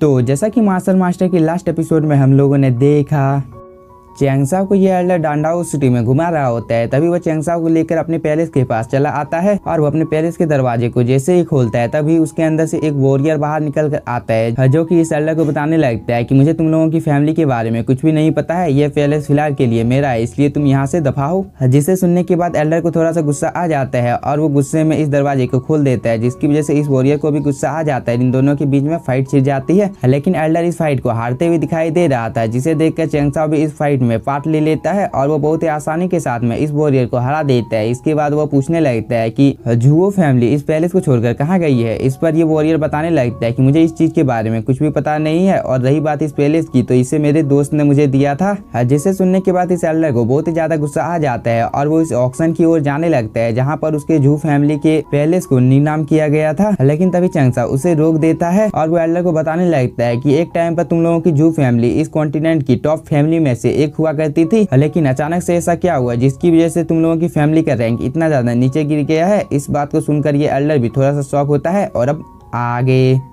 तो जैसा कि मास्टर मास्टर के लास्ट एपिसोड में हम लोगों ने देखा चैंगसाओ को ये एल्डर डांडाओ सिटी में घुमा रहा होता है, तभी वो चैंगसाओ को लेकर अपने पैलेस के पास चला आता है और वो अपने पैलेस के दरवाजे को जैसे ही खोलता है, तभी उसके अंदर से एक वॉरियर बाहर निकल कर आता है जो कि इस एल्डर को बताने लगता है कि मुझे तुम लोगों की फैमिली के बारे में कुछ भी नहीं पता है ये पैलेस फ़िलहाल के लिए मेरा है, इसलिए तुम यहाँ से दफ़ा हो। जिसे सुनने के बाद एल्डर को थोड़ा सा गुस्सा आ जाता है और वो गुस्से में इस दरवाजे को खोल देता है, जिसकी वजह से इस वॉरियर को भी गुस्सा आ जाता है। इन दोनों के बीच में फाइट छिड़ जाती है, लेकिन एल्डर इस फाइट को हारते हुए दिखाई दे रहा था, जिसे देखकर चैंगसाओ भी इस फाइट में पार्ट ले लेता है और वो बहुत ही आसानी के साथ में इस वॉरियर को हरा देता है। इसके बाद वो पूछने लगता है कि, जुओ फैमिली इस पैलेस को छोड़कर कहाँ गई है? इस पर ये वॉरियर बताने लगता है कि, मुझे इस चीज़ के बारे में कुछ भी पता नहीं है और रही बात इस पैलेस की तो इसे मेरे दोस्त ने मुझे दिया था। जिसे सुनने के बाद इस एल्डर को बहुत ही ज़्यादा गुस्सा आ जाता है और वो इस ऑक्शन की ओर जाने लगता है, जहाँ पर उसके जू फैमिली के पैलेस को नीनाम किया गया था। लेकिन तभी चंगसा उसे रोक देता है और वो एल्डर को बताने लगता है कि, एक टाइम पर तुम लोगों की जू फैमिली इस कॉन्टिनेंट की टॉप फैमिली में से एक हुआ करती थी, लेकिन अचानक से ऐसा क्या हुआ जिसकी वजह से तुम लोगों की फैमिली का रैंक इतना ज़्यादा नीचे गिर गया है? इस बात को सुनकर ये एल्डर भी थोड़ा सा शौक होता है और अब आगे।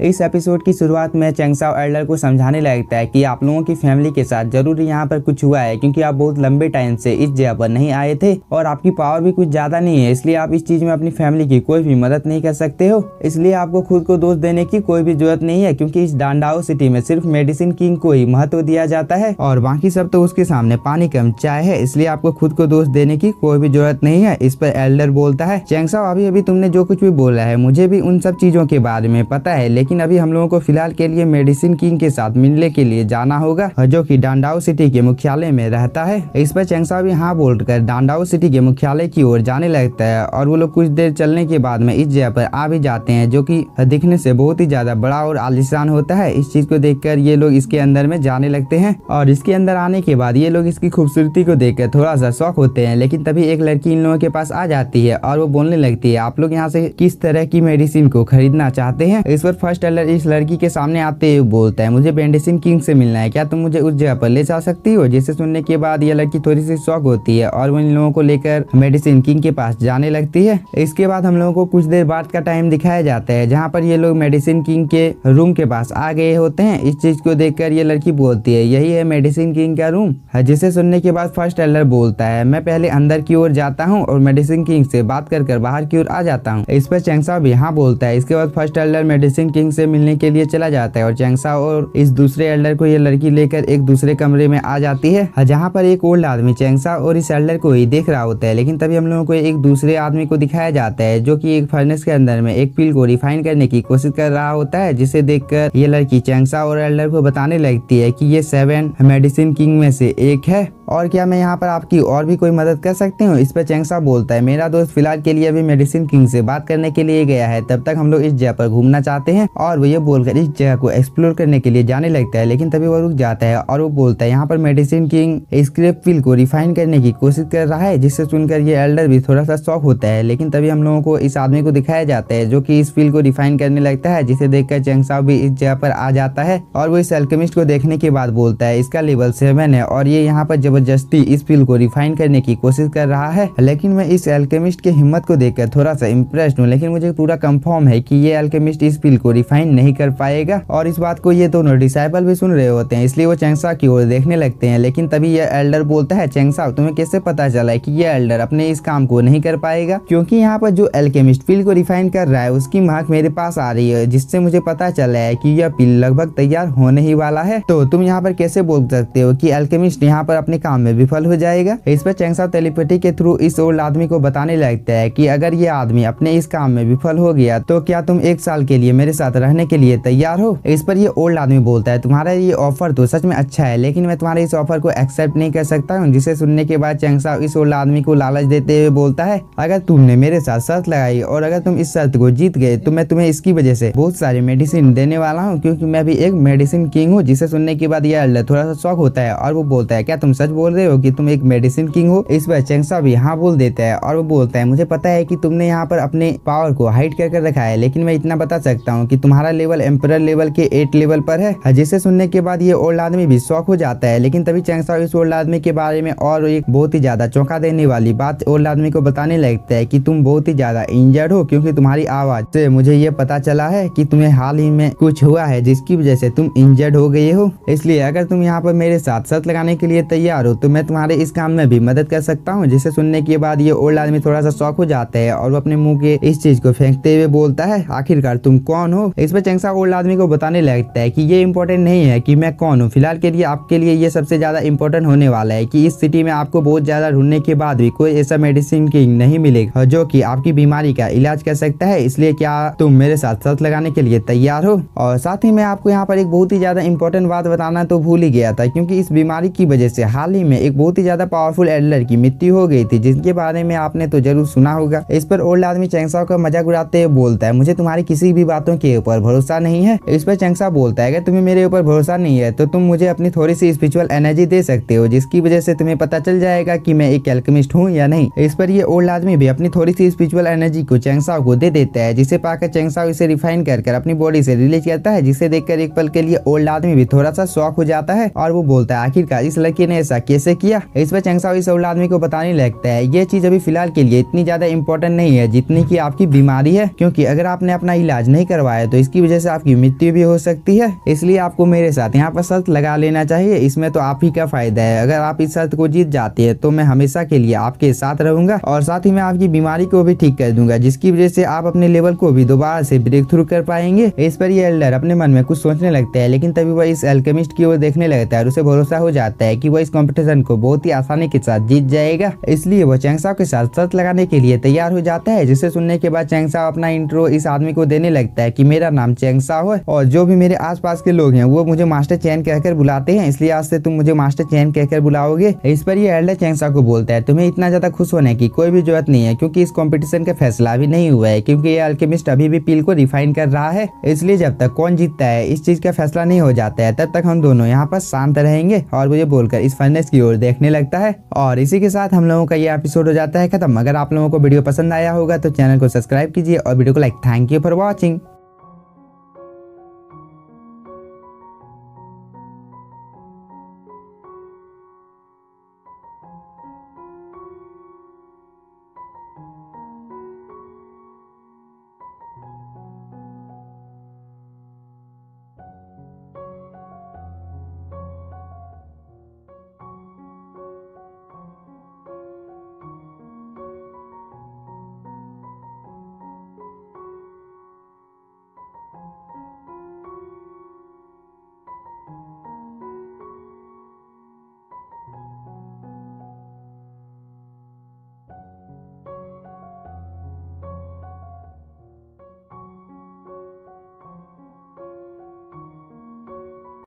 इस एपिसोड की शुरुआत में चेंगसाओ एल्डर को समझाने लगता है कि आप लोगों की फैमिली के साथ ज़रूर यहाँ पर कुछ हुआ है, क्योंकि आप बहुत लंबे टाइम से इस जगह पर नहीं आए थे और आपकी पावर भी कुछ ज़्यादा नहीं है, इसलिए आप इस चीज़ में अपनी फैमिली की कोई भी मदद नहीं कर सकते हो। इसलिए आपको खुद को दोष देने की कोई भी ज़रूरत नहीं है, क्योंकि इस डांडाओ सिटी में सिर्फ़ मेडिसिन किंग को ही महत्व दिया जाता है और बाकी सब तो उसके सामने पानी कम चाय है, इसलिए आपको खुद को दोष देने की कोई भी ज़रूरत नहीं है, इस पर एल्डर बोलता है। चेंगसाओ अभी अभी तुमने जो कुछ भी बोला है, मुझे भी उन सब चीज़ों के बारे में पता है लेकिन अभी हम लोगों को फ़िलहाल के लिए मेडिसिन किंग के साथ मिलने के लिए जाना होगा जो कि डांडाओ सिटी के मुख्यालय में रहता है। इस पर चेंगसा भी हाँ बोलकर डांडाओ सिटी के मुख्यालय की ओर जाने लगता है, और वो लोग कुछ देर चलने के बाद में इस जगह पर आ भी जाते हैं, जो की दिखने से बहुत ही ज़्यादा बड़ा और आलिशान होता है। इस चीज़ को देखकर ये लोग इसके अंदर में जाने लगते हैं, और इसके अंदर आने के बाद ये लोग इसकी खूबसूरती को देखकर थोड़ा सा शौक होते हैं, लेकिन तभी एक लड़की इन लोगों के पास आ जाती है, और वो बोलने लगती है, आप लोग यहाँ से किस तरह की मेडिसिन को खरीदना चाहते हैं? इस पर फ़र्स्ट एलर इस लड़की के सामने आते हुए बोलता है, मुझे बेंडिसिन किंग से मिलना है, क्या तुम मुझे उस जगह पर ले जा सकती हो? जिसे सुनने के बाद यह लड़की थोड़ी सी शौक होती है और इन लोगों को लेकर मेडिसिन किंग के पास जाने लगती है। इसके बाद हम लोगों को कुछ देर बाद का टाइम दिखाया जाता है, जहाँ पर ये लोग मेडिसिन किंग के रूम के पास आ गए होते हैं। इस चीज़ को देखकर ये लड़की बोलती है, यही है मेडिसिन किंग का रूम? जिसे सुनने के बाद फ़र्स्ट एलर बोलता है, मैं पहले अंदर की ओर जाता हूँ और मेडिसिन किंग से बात कर बाहर की ओर आ जाता हूँ। इस पर चैंगसा भी यहाँ बोलता है। इसके बाद फ़र्स्ट एलर मेडिसिन किंग से मिलने के लिए चला जाता है और चैंगसा और इस दूसरे एल्डर को ये लड़की लेकर एक दूसरे कमरे में आ जाती है। जहाँ पर एक ओल्ड आदमी चैंगसा और इस एल्डर को ही देख रहा होता है, लेकिन तभी हम लोगों को एक दूसरे आदमी को दिखाया जाता है, जो की एक फर्नेस के अंदर में एक पिल को रिफाइन करने की कोशिश कर रहा होता है, जिसे देखकर ये लड़की चैंगसा और एल्डर को बताने लगती है की ये सेवन मेडिसिन किंग में से एक है। और क्या मैं यहाँ पर आपकी और भी कोई मदद कर सकती हूँ? इस पर चैंगसा बोलता है, मेरा दोस्त फ़िलहाल के लिए अभी मेडिसिन किंग से बात करने के लिए गया है। तब तक हम लोग इस जगह पर घूमना चाहते हैं और वो ये बोलकर इस जगह को एक्सप्लोर करने के लिए जाने लगता है, लेकिन तभी वो रुक जाता है और वो बोलता है, यहाँ पर मेडिसिन किंग स्क्रेप फिल को रिफाइन करने की कोशिश कर रहा है, जिससे सुनकर ये एल्डर भी थोड़ा सा शौक होता है। लेकिन तभी हम लोगों को इस आदमी को दिखाया जाता है, जो की इस फिल को रिफाइन करने लगता है, जिसे देखकर चेंगसाओ भी इस जगह पर आ जाता है और वो इस एल्केमिस्ट को देखने के बाद बोलता है, इसका लेवल सेवन है और ये यहाँ पर ज़बरदस्ती इस फिल को रिफाइन करने की कोशिश कर रहा है, लेकिन मैं इस एल्केमिस्ट की हिम्मत को देखकर थोड़ा सा इम्प्रेस्ड हूँ, लेकिन मुझे पूरा कंफर्म है कि ये एल्केमिस्ट इस फिल को रिफाइन नहीं कर पाएगा। और इस बात को ये दोनों डिसाइबल भी सुन रहे होते हैं, इसलिए वो चेंगसा की ओर देखने लगते हैं, लेकिन तभी ये एल्डर बोलता है चेंगसा तुम्हें कैसे पता चला है कि ये एल्डर अपने इस काम को नहीं कर पाएगा? क्योंकि यहाँ पर जो एल्केमिस्ट फिल को रिफाइन कर रहा है, उसकी महक मेरे पास आ रही है, जिससे मुझे पता चला है कि यह पिल लगभग तैयार होने ही वाला है। तो तुम यहाँ पर कैसे बोल सकते हो कि एल्केमिस्ट यहाँ पर अपने काम में विफल हो जाएगा। इस पर चेंगसा टेलीपैथी के थ्रू इस ओल्ड आदमी को बताने लगता है कि अगर ये आदमी अपने इस काम में विफल हो गया तो क्या तुम एक साल के लिए मेरे साथ रहने के लिए तैयार हो? इस पर ये ओल्ड आदमी बोलता है, तुम्हारा ये ऑफ़र तो सच में अच्छा है, लेकिन मैं तुम्हारे इस ऑफ़र को एक्सेप्ट नहीं कर सकता हूँ, जिसे सुनने के बाद चेंगसा इस ओल्ड आदमी को लालच देते हुए बोलता है, अगर तुमने मेरे साथ शर्त लगाई और अगर तुम इस शर्त को जीत गए तो मैं तुम्हें इसकी वजह से बहुत सारी मेडिसिन देने वाला हूँ, क्योंकि मैं भी एक मेडिसिन किंग हूँ, जिसे सुनने के बाद यह थोड़ा सा शौक होता है और वो बोलता है, क्या तुम सच बोल रहे हो कि तुम एक मेडिसिन किंग हो? इस पर चेंगसा भी हाँ बोल देता है और वो बोलता है, मुझे पता है कि तुमने यहाँ पर अपने पावर को हाइड कर कर रखा है, लेकिन मैं इतना बता सकता हूँ कि तुम्हारा लेवल एम्पर लेवल के एट लेवल पर है। जिसे सुनने के बाद ये ओल्ड आदमी भी शौक हो जाता है, लेकिन तभी चेंगसा इस ओल्ड आदमी के बारे में और एक बहुत ही ज़्यादा चौंका देने वाली बात ओल्ड आदमी को बताने लगता है की तुम बहुत ही ज़्यादा इंजर्ड हो, क्योंकि तुम्हारी आवाज़ से मुझे ये पता चला है की तुम्हें हाल ही में कुछ हुआ है, जिसकी वजह से तुम इंजर्ड हो गए हो। इसलिए अगर तुम यहाँ पर मेरे साथ शर्त लगाने के लिए तैयार हो तो मैं तुम्हारे इस काम में भी मदद कर सकता हूँ, जिसे सुनने के बाद ये ओल्ड आदमी थोड़ा सा शौक हो जाता है और वो अपने मुँह के इस चीज़ को फेंकते हुए बोलता है, आखिरकार तुम कौन हो? इस पर चंगसा ओल्ड आदमी को बताने लगता है कि ये इम्पोर्टेंट नहीं है कि मैं कौन हूँ। फ़िलहाल के लिए आपके लिए ये सबसे ज़्यादा इम्पोर्टेंट होने वाला है कि इस सिटी में आपको बहुत ज़्यादा ढूँढने के बाद भी कोई ऐसा मेडिसिन किंग नहीं मिलेगा, जो की आपकी बीमारी का इलाज कर सकता है। इसलिए क्या तुम मेरे साथ शर्त लगाने के लिए तैयार हो? और साथ ही मैं आपको यहाँ पर एक बहुत ही ज़्यादा इंपॉर्टेंट बात बताना तो भूल ही गया था, क्योंकि इस बीमारी की वजह से हाल ही में एक बहुत ही ज़्यादा पावरफुल एडलर की मृत्यु हो गई थी जिसके बारे में आपने तो ज़रूर सुना होगा। इस पर ओल्ड आदमी चेंगसा का मज़ाक उड़ाते हुए बोलता है, मुझे तुम्हारी किसी भी बातों के ऊपर भरोसा नहीं है। इस पर चेंगसा बोलता है, अगर तुम्हें मेरे ऊपर भरोसा नहीं है तो तुम मुझे अपनी थोड़ी सी स्पिरिचुअल एनर्जी दे सकते हो, जिसकी वजह से तुम्हें पता चल जाएगा की मैं एक एल्केमिस्ट हूँ या नहीं। इस पर ये ओल्ड आदमी भी अपनी थोड़ी सी स्पिरिचुअल एनर्जी को चेंगसा को दे देता है, जिसे पाकर चेंगसा इसे रिफाइन कर अपनी बॉडी से रिलीज़ करता है, जिसे देखकर एक पल के लिए ओल्ड आदमी भी थोड़ा सा शौक हो जाता है और वो बोलता है, आखिरकार इस लड़की ने ऐसा कैसे किया? इस पर चंगसा इस ओल्ड आदमी को बताने लगता है। ये चीज़ अभी फ़िलहाल के लिए इतनी ज़्यादा इंपॉर्टेंट नहीं है जितनी की आपकी बीमारी है। क्योंकि अगर आपने अपना इलाज नहीं करवाया तो इसकी वजह से आपकी मृत्यु भी हो सकती है। इसलिए आपको मेरे साथ यहाँ पर शर्त लगा लेना चाहिए। इसमें तो आप ही का फ़ायदा है। अगर आप इस शर्त को जीत जाते हैं तो मैं हमेशा के लिए आपके साथ रहूँगा और साथ ही मैं आपकी बीमारी को भी ठीक कर दूँगा, जिसकी वजह से आप अपने लेवल को भी दोबारा से ब्रेक थ्रू कर पाएँगे। इस पर ये एल्डर अपने मन में कुछ सोचने लगता है, लेकिन तभी वह इस एल्केमिस्ट की ओर देखने लगता है और उसे भरोसा हो जाता है कि वह इस कंपटीशन को बहुत ही आसानी के साथ जीत जाएगा। इसलिए वो चैंगसाओ के साथ शर्त लगाने के लिए तैयार हो जाता है, जिसे सुनने के बाद चैंगसाओ अपना इंट्रो इस आदमी को देने लगता है की मेरा नाम चैंगसाओ है और जो भी मेरे आसपास के लोग हैं, वो मुझे मास्टर चैन कहकर बुलाते हैं। इसलिए आज से तुम मुझे मास्टर चैन कहकर बुलाओगे। इस पर ये एल्डर चैंगसा को बोलता है, तुम्हें इतना ज़्यादा खुश होने की कोई भी ज़रूरत नहीं है, क्योंकि इस कॉम्पिटिशन का फैसला अभी नहीं हुआ है, क्योंकि ये अल्केमिस्ट अभी भी पील को रिफाइन कर रहा है। इसलिए जब तक कौन जीतता है, इस चीज़ का फैसला नहीं हो जाता है, तब तक हम दोनों यहाँ पर शांत रहेंगे और मुझे बोलकर इस फर्नेस की ओर देखने लगता है। और इसी के साथ हम लोगों का ये एपिसोड हो जाता है खत्म। अगर आप लोगों को वीडियो पसंद आया होगा तो चैनल को सब्सक्राइब कीजिए और वीडियो को like thank you for watching